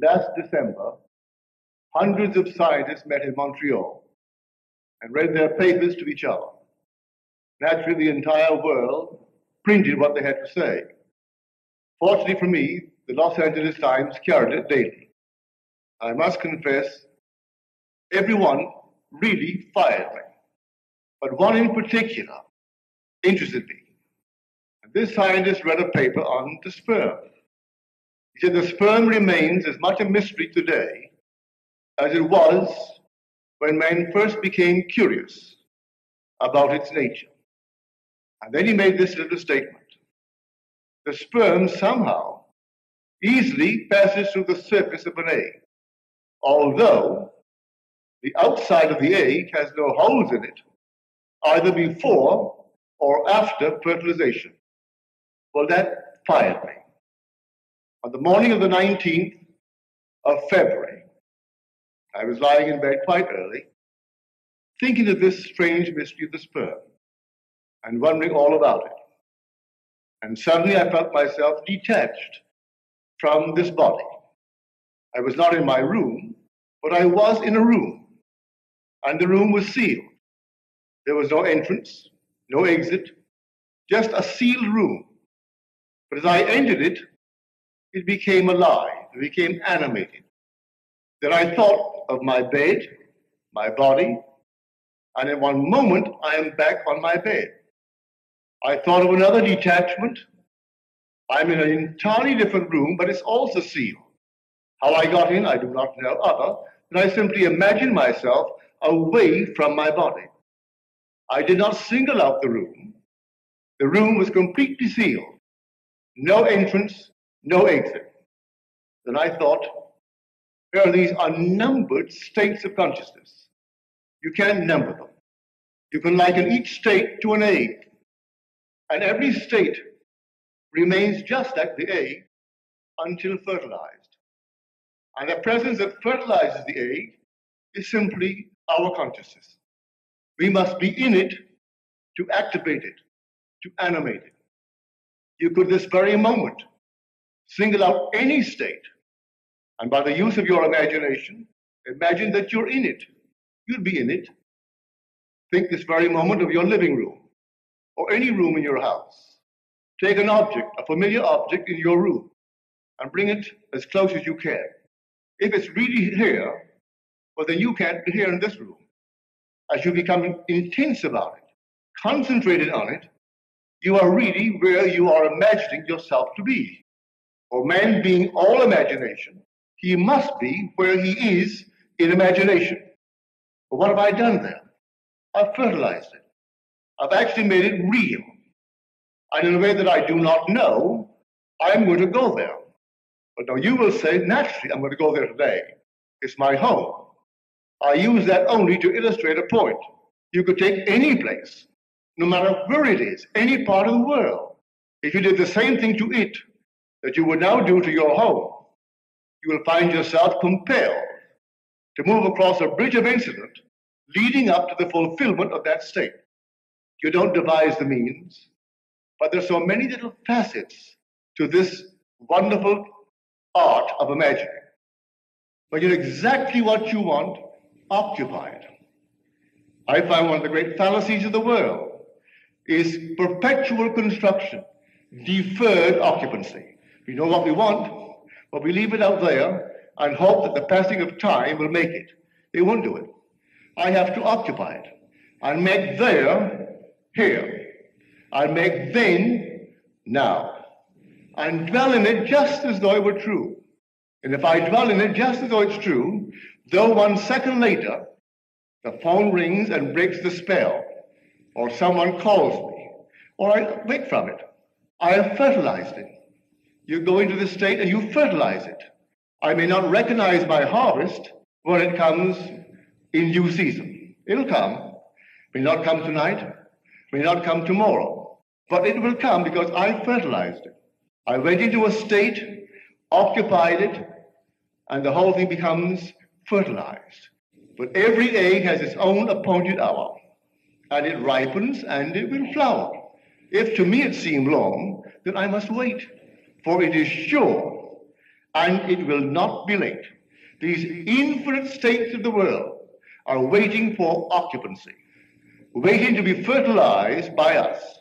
last December, hundreds of scientists met in Montreal and read their papers to each other. Naturally, the entire world printed what they had to say. Fortunately for me, the Los Angeles Times carried it daily. I must confess, everyone really fired me, but one in particular interested me. And this scientist read a paper on the sperm. He said the sperm remains as much a mystery today as it was when man first became curious about its nature. And then he made this little statement. The sperm somehow easily passes through the surface of an egg, although the outside of the egg has no holes in it, either before or after fertilization. Well, that fired me. On the morning of the 19th of February, I was lying in bed quite early, thinking of this strange mystery of the sperm and wondering all about it. And suddenly I felt myself detached from this body. I was not in my room, but I was in a room, and the room was sealed. There was no entrance, no exit, just a sealed room. But as I entered it, it became alive, it became animated. Then I thought of my bed, my body, and in one moment I am back on my bed. I thought of another detachment. I'm in an entirely different room, but it's also sealed. How I got in, I do not know, other than I simply imagine myself away from my body. I did not single out the room. The room was completely sealed. No entrance, no exit. Then I thought, there are these unnumbered states of consciousness. You can't number them. You can liken each state to an egg. And every state remains just like the egg until fertilized. And the presence that fertilizes the egg is simply our consciousness. We must be in it to activate it, to animate it. You could this very moment single out any state, and by the use of your imagination, imagine that you're in it. You'd be in it. Think this very moment of your living room or any room in your house. Take an object, a familiar object in your room, and bring it as close as you can. If it's really here, well, then you can't be here in this room. As you become intense about it, concentrated on it, you are really where you are imagining yourself to be. For man being all imagination, he must be where he is in imagination. But what have I done then? I've fertilized it. I've actually made it real. And in a way that I do not know, I'm going to go there. But now you will say, naturally, I'm going to go there today. It's my home. I use that only to illustrate a point. You could take any place, no matter where it is, any part of the world. If you did the same thing to it that you would now do to your home, you will find yourself compelled to move across a bridge of incident leading up to the fulfillment of that state. You don't devise the means, but there's so many little facets to this wonderful art of imagining. When you know exactly what you want, occupy it. I find one of the great fallacies of the world is perpetual construction, deferred occupancy. We know what we want, but we leave it out there and hope that the passing of time will make it. It won't do it. I have to occupy it and make there here. I'll make then now. And dwell in it just as though it were true. And if I dwell in it just as though it's true, though one second later the phone rings and breaks the spell, or someone calls me, or I wake from it, I have fertilized it. You go into the state and you fertilize it. I may not recognize my harvest when it comes in due season. It'll come. May not come tonight, may not come tomorrow, but it will come because I fertilized it. I went into a state, occupied it, and the whole thing becomes fertilized. But every egg has its own appointed hour, and it ripens and it will flower. If to me it seem long, then I must wait, for it is sure and it will not be late. These infinite states of the world are waiting for occupancy, waiting to be fertilized by us.